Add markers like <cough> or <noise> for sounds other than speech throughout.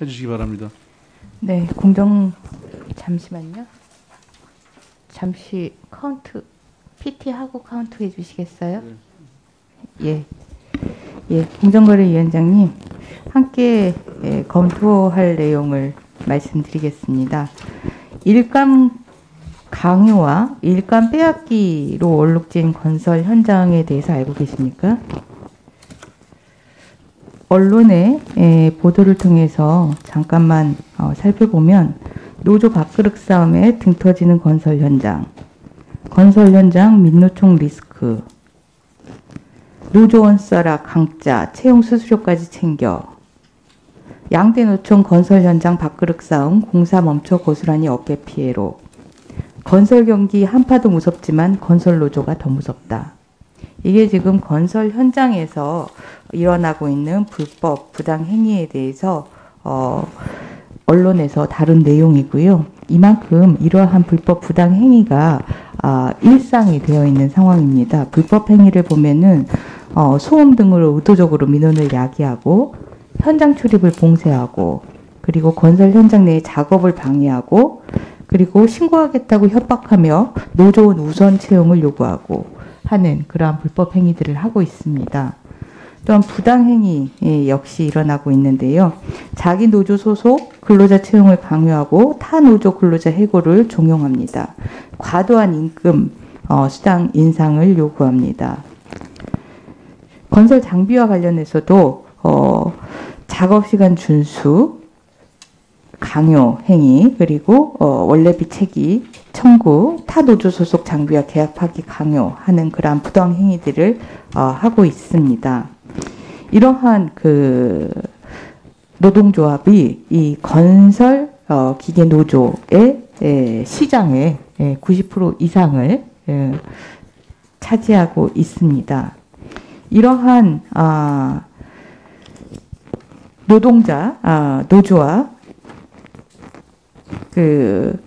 해주시기 바랍니다. 네, 공정 잠시만요. 잠시 카운트 PT 하고 카운트 해주시겠어요? 예, 예, 공정거래위원장님 함께 예, 검토할 내용을 말씀드리겠습니다. 일감 강요와 일감 빼앗기로 얼룩진 건설 현장에 대해서 알고 계십니까? 언론의 에, 보도를 통해서 잠깐만 어, 살펴보면 노조 밥그릇 싸움에 등 터지는 건설 현장, 건설 현장 민노총 리스크, 노조원 써라 강짜, 채용 수수료까지 챙겨, 양대 노총 건설 현장 밥그릇 싸움, 공사 멈춰 고스란히 어깨 피해로, 건설 경기 한파도 무섭지만 건설 노조가 더 무섭다. 이게 지금 건설 현장에서 일어나고 있는 불법 부당 행위에 대해서 어, 언론에서 다룬 내용이고요. 이만큼 이러한 불법 부당 행위가 아, 일상이 되어 있는 상황입니다. 불법 행위를 보면은 어, 소음 등으로 의도적으로 민원을 야기하고 현장 출입을 봉쇄하고 그리고 건설 현장 내의 작업을 방해하고 그리고 신고하겠다고 협박하며 노조원 우선 채용을 요구하고 하는 그러한 불법 행위들을 하고 있습니다. 또한 부당행위 예, 역시 일어나고 있는데요. 자기 노조 소속 근로자 채용을 강요하고 타 노조 근로자 해고를 종용합니다. 과도한 임금 어, 수당 인상을 요구합니다. 건설 장비와 관련해서도 어, 작업 시간 준수, 강요 행위 그리고 어, 원래비 체기 청구 타 노조 소속 장비와 계약 파기 강요하는 그러한 부당 행위들을 어, 하고 있습니다. 이러한 그 노동조합이 이 건설 어, 기계 노조의 에, 시장의 에, 90% 이상을 에, 차지하고 있습니다. 이러한 아, 노동자 아, 노조와 그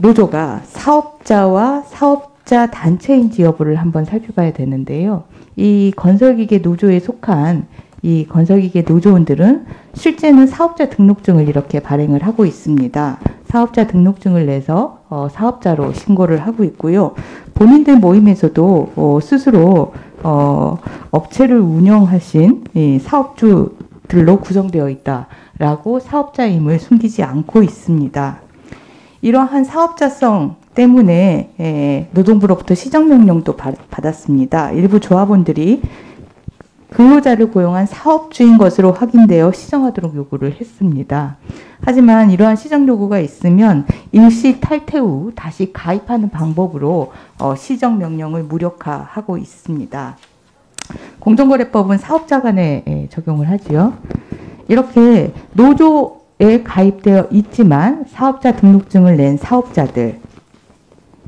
노조가 사업자와 사업자 단체인지 여부를 한번 살펴봐야 되는데요. 이 건설기계 노조에 속한 이 건설기계 노조원들은 실제는 사업자 등록증을 이렇게 발행을 하고 있습니다. 사업자 등록증을 내서 어, 사업자로 신고를 하고 있고요. 본인들 모임에서도 어, 스스로 어, 업체를 운영하신 이 사업주들로 구성되어 있다라고 사업자임을 숨기지 않고 있습니다. 이러한 사업자성 때문에 에, 노동부로부터 시정명령도 받, 받았습니다. 일부 조합원들이 근로자를 고용한 사업주인 것으로 확인되어 시정하도록 요구를 했습니다. 하지만 이러한 시정 요구가 있으면 일시 탈퇴 후 다시 가입하는 방법으로 어, 시정 명령을 무력화하고 있습니다. 공정거래법은 사업자 간에 에, 적용을 하지요. 이렇게 노조 에 가입되어 있지만 사업자 등록증을 낸 사업자들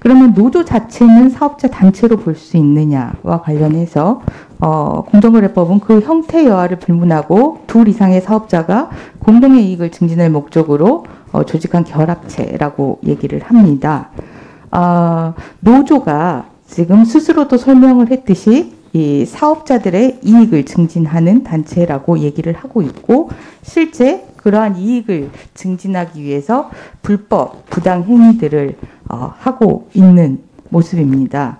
그러면 노조 자체는 사업자 단체로 볼 수 있느냐와 관련해서 어, 공정거래법은 그 형태 여하를 불문하고 둘 이상의 사업자가 공동의 이익을 증진할 목적으로 어, 조직한 결합체라고 얘기를 합니다. 어, 노조가 지금 스스로도 설명을 했듯이 이 사업자들의 이익을 증진하는 단체라고 얘기를 하고 있고 실제 그러한 이익을 증진하기 위해서 불법 부당 행위들을 어, 하고 있는 모습입니다.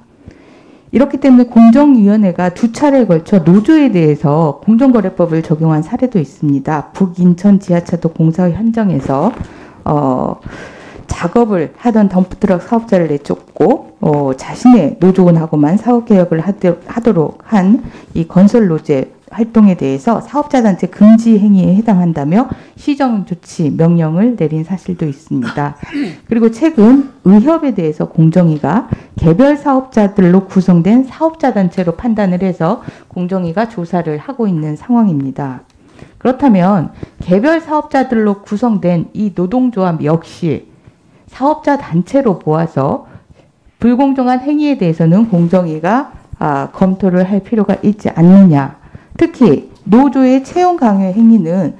이렇기 때문에 공정위원회가 두 차례에 걸쳐 노조에 대해서 공정거래법을 적용한 사례도 있습니다. 북인천 지하차도 공사 현장에서 어, 작업을 하던 덤프트럭 사업자를 내쫓고 어, 자신의 노조원하고만 사업 개혁을 하도록 한 이 건설 노제 활동에 대해서 사업자 단체 금지 행위에 해당한다며 시정 조치 명령을 내린 사실도 있습니다. <clears throat> 그리고 최근 의협에 대해서 공정위가 개별 사업자들로 구성된 사업자 단체로 판단을 해서 공정위가 조사를 하고 있는 상황입니다. 그렇다면 개별 사업자들로 구성된 이 노동조합 역시 사업자 단체로 보아서 불공정한 행위에 대해서는 공정위가 아, 검토를 할 필요가 있지 않느냐. 특히 노조의 채용 강요 행위는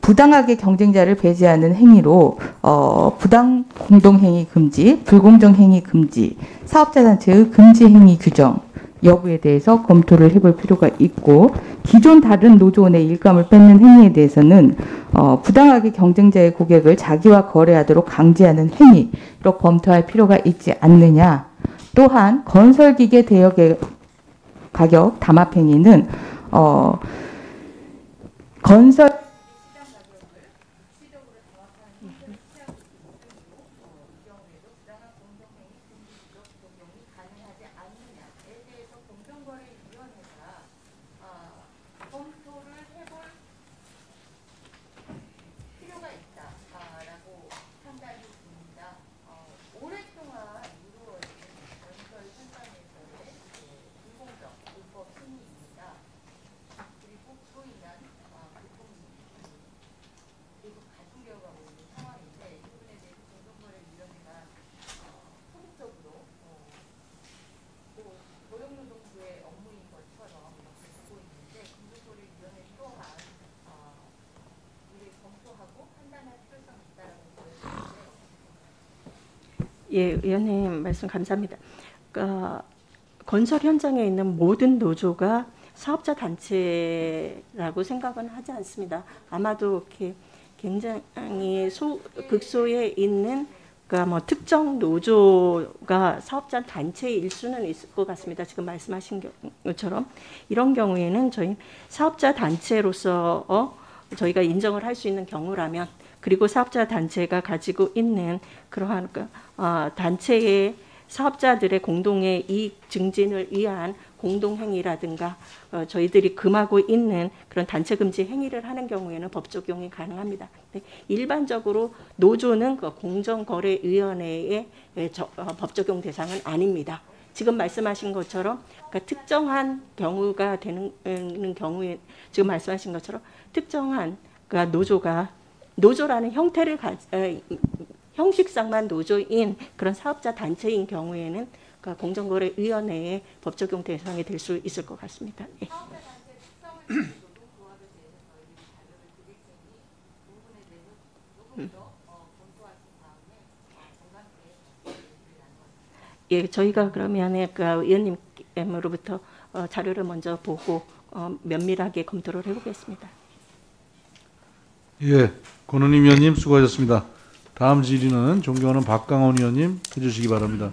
부당하게 경쟁자를 배제하는 행위로 어, 부당 공동 행위 금지, 불공정 행위 금지, 사업자 단체의 금지 행위 규정, 여부에 대해서 검토를 해볼 필요가 있고 기존 다른 노조원의 일감을 뺏는 행위에 대해서는 어, 부당하게 경쟁자의 고객을 자기와 거래하도록 강제하는 행위로 검토할 필요가 있지 않느냐. 또한 건설기계 대여의 가격 담합 행위는 어, 건설 필요가 있다라고 판단이 듭니다. 어, 오랫동안 이루어진 건설 현장에서의 불공정, 불법 행위입니다. 그리고 그로 인한 어, 불공 계속 가중되어가고 있는 상황인데 이 부분에 대해서 공정거래위원회가 어, 소극적으로 어, 또 고용노동부의 업무인 것처럼 이렇게 보고 있는데 공정거래위원회 또한 어, 이를 검토하고 판단할 필요성이 있다라고 보여지는데 예, 의원님 말씀 감사합니다. 그러니까 건설 현장에 있는 모든 노조가 사업자 단체라고 생각은 하지 않습니다. 아마도 이렇게 굉장히 소, 극소에 있는 그러니까 뭐 특정 노조가 사업자 단체일 수는 있을 것 같습니다. 지금 말씀하신 것처럼 이런 경우에는 저희 사업자 단체로서 어, 저희가 인정을 할 수 있는 경우라면 그리고 사업자 단체가 가지고 있는 그러한 그, 어, 단체의 사업자들의 공동의 이익 증진을 위한 공동행위라든가 어, 저희들이 금하고 있는 그런 단체 금지 행위를 하는 경우에는 법 적용이 가능합니다. 일반적으로 노조는 그 공정거래위원회의 예, 저- 어, 법 적용 대상은 아닙니다. 지금 말씀하신 것처럼 그러니까 특정한 경우가 되는 음, 경우에 지금 말씀하신 것처럼 특정한 그러니까 노조가 노조라는 형태를 가, 에, 형식상만 노조인 그런 사업자 단체인 경우에는 그러니까 공정거래위원회의 법 적용 대상이 될 수 있을 것 같습니다. 예. 더 어, 어. 예, 저희가 그러면 그 의원님으로부터 어, 자료를 먼저 보고 어, 면밀하게 검토를 해보겠습니다. 예, 권은임 의원님 수고하셨습니다. 다음 질의는 존경하는 박강원 의원님 해주시기 바랍니다.